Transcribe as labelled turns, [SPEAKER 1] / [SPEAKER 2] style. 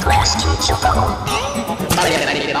[SPEAKER 1] 倉屋敷諸誰や何言けど